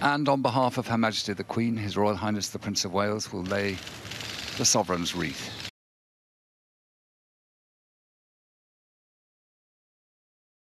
And on behalf of Her Majesty the Queen, His Royal Highness the Prince of Wales will lay the Sovereign's wreath.